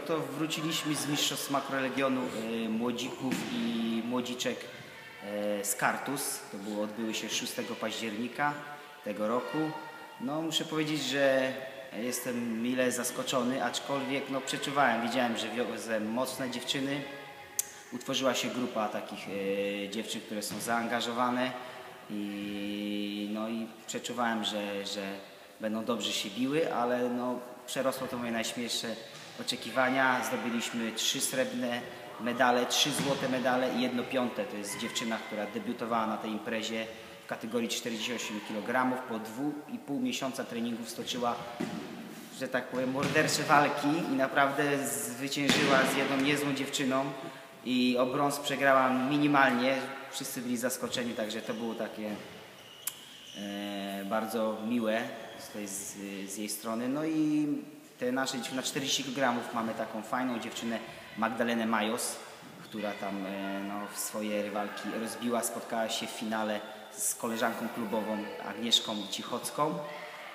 no to wróciliśmy z Mistrzostw Makrolegionu e, młodzików i młodziczek e, z Kartus. To było, odbyły się 6 października tego roku. No muszę powiedzieć, że jestem mile zaskoczony, aczkolwiek no, przeczuwałem, widziałem, że wiozę mocne dziewczyny. Utworzyła się grupa takich e, dziewczyn, które są zaangażowane i, no, i przeczuwałem, że, że będą dobrze się biły, ale no, przerosło to moje najśmielsze oczekiwania. Zdobyliśmy trzy srebrne medale, trzy złote medale i jedno piąte. To jest dziewczyna, która debiutowała na tej imprezie w kategorii 48 kg. Po dwóch i pół miesiąca treningów stoczyła, że tak powiem, mordercze walki i naprawdę zwyciężyła z jedną niezłą dziewczyną i o brąz przegrała minimalnie. Wszyscy byli zaskoczeni, także to było takie e, bardzo miłe z, tej, z, z jej strony. No i te nasze na 40 kg mamy taką fajną dziewczynę Magdalenę Majos, która tam e, no, swoje rywalki rozbiła, spotkała się w finale z koleżanką klubową Agnieszką Cichocką.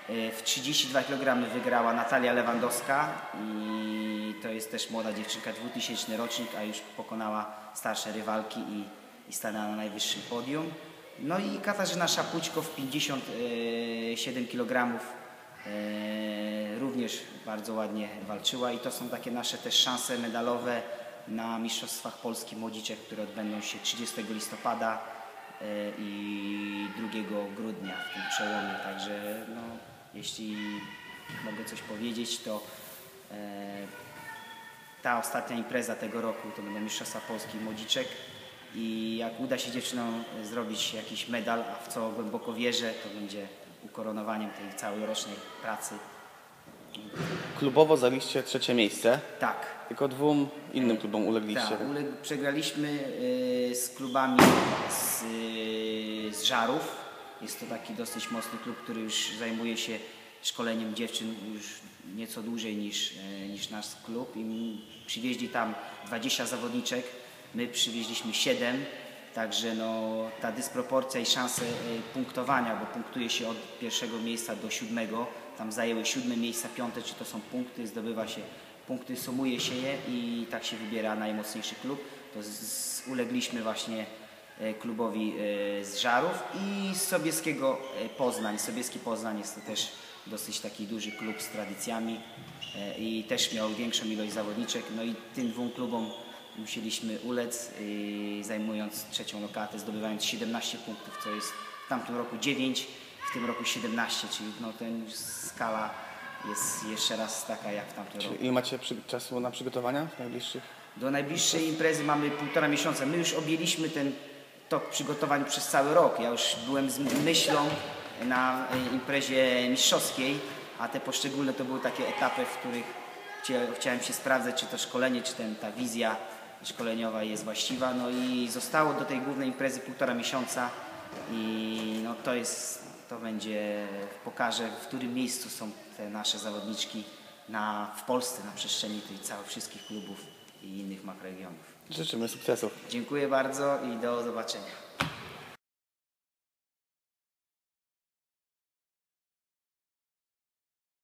E, W 32 kg wygrała Natalia Lewandowska i to jest też młoda dziewczynka, 2000 rocznik, a już pokonała starsze rywalki i, i stanęła na najwyższym podium. No i Katarzyna Szapućko w 57 kg e, również bardzo ładnie walczyła i to są takie nasze też szanse medalowe na Mistrzostwach Polski Młodziczek, które odbędą się 30 listopada e, i 2 grudnia w tym przełomie. Także no, jeśli mogę coś powiedzieć, to e, ta ostatnia impreza tego roku to będą Mistrzostwa Polski Młodziczek i jak uda się dziewczynom zrobić jakiś medal, a w co głęboko wierzę, to będzie ukoronowaniem tej całej rocznej pracy. Klubowo zaliście trzecie miejsce, Tak, tylko dwóm innym klubom ulegliście. tak uleg- przegraliśmy y, z klubami z, y, z Żarów. Jest to taki dosyć mocny klub, który już zajmuje się szkoleniem dziewczyn już nieco dłużej niż, y, niż nasz klub. I przywieźli tam 20 zawodniczek, my przywieźliśmy 7. Także no, ta dysproporcja i szanse y, punktowania, bo punktuje się od pierwszego miejsca do siódmego, tam zajęły siódme miejsca, piąte, czy to są punkty, zdobywa się punkty, sumuje się je i tak się wybiera najmocniejszy klub. To z, z, ulegliśmy właśnie e, klubowi e, z Żarów i z Sobieskiego e, Poznań. Sobieski Poznań jest to też dosyć taki duży klub z tradycjami e, i też miał większą ilość zawodniczek. No i tym dwóm klubom musieliśmy ulec, i zajmując trzecią lokatę, zdobywając 17 punktów, co jest w tamtym roku 9, w tym roku 17, czyli no ten skala jest jeszcze raz taka jak w tamtym roku. Ile macie czasu na przygotowania w najbliższych? Do najbliższej imprezy mamy półtora miesiąca. My już objęliśmy ten tok przygotowań przez cały rok. Ja już byłem z myślą na e, imprezie mistrzowskiej, a te poszczególne to były takie etapy, w których chcia- chciałem się sprawdzać, czy to szkolenie, czy ten, ta wizja szkoleniowa jest właściwa. No i zostało do tej głównej imprezy półtora miesiąca i no to jest, to będzie, pokaże w którym miejscu są te nasze zawodniczki na, w Polsce na przestrzeni tej całych wszystkich klubów i innych makroregionów. Życzymy sukcesów. Dziękuję bardzo i do zobaczenia.